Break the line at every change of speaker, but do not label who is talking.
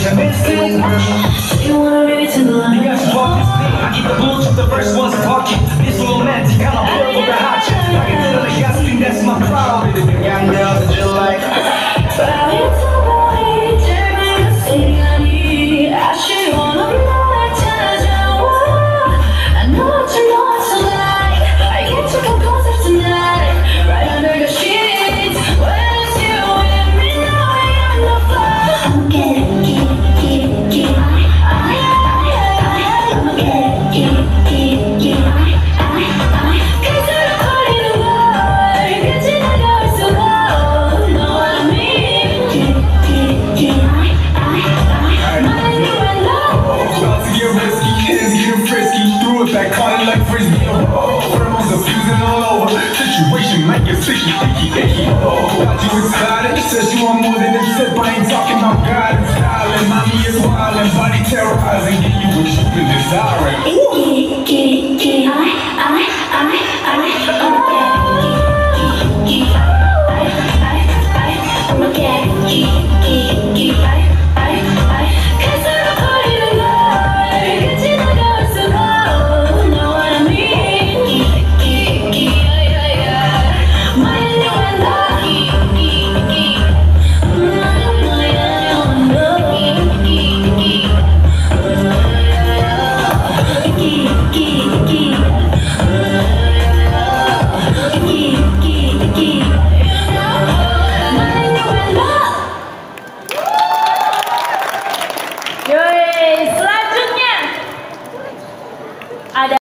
You wanna read me to the line?
I keep the blue the first one's talking. This romantic, I'm a blood with a hot chick. with that cotton like
frisbee. Oh, hormones are all over. Situation like your fishy, icky, icky. Oh, got you excited. Says you want more than a sip. I ain't talking about God and styling. Mommy is wild and body terrorizing. Get you what you've been desiring.
Ooh, get it, get it, get it. I, I, I, I.